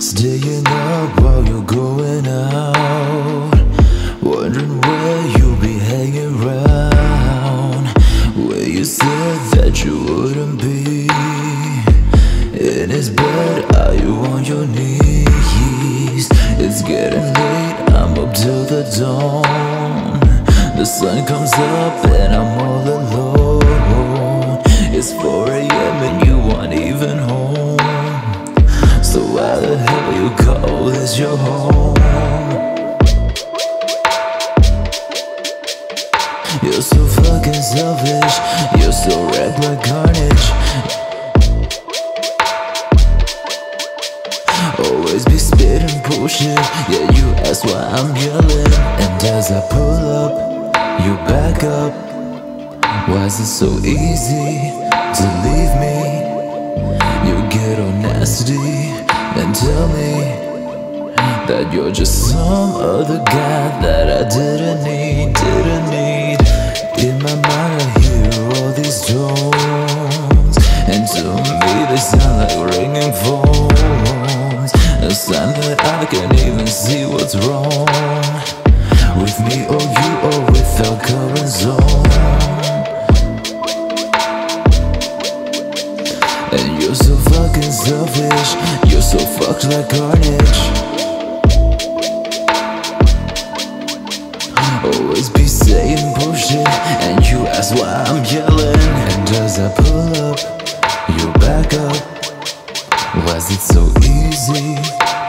Staying up while you're going out. Wondering where you'll be hanging around. Where you said that you wouldn't be. In his bed, are you on your knees? It's getting late, I'm up till the dawn. The sun comes up and I'm all alone. It's 4 the hell you call this your home? You're so fucking selfish. You're so wrecked like carnage. Always be spitting bullshit. Yeah, you ask why I'm yelling. And as I pull up, you back up. Why is it so easy tell me that you're just some other guy that I didn't need, didn't need. In my mind, I hear all these tones, and to me, they sound like ringing phones. A sign that I can't even see what's wrong with me or you or with our current zone. And you're so fucking selfish. Fucked like carnage. Always be saying bullshit, and you ask why I'm yelling. And as I pull up, you back up. Why's it so easy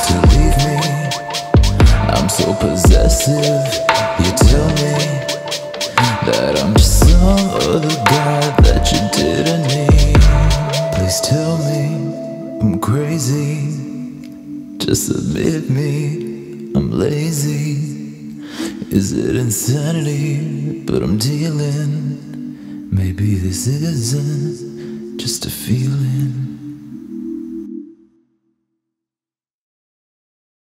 to leave me? I'm so possessive. You tell me that I'm just some other guy Just admit me I'm lazy. Is it insanity? But I'm dealing. Maybe this isn't just a feeling.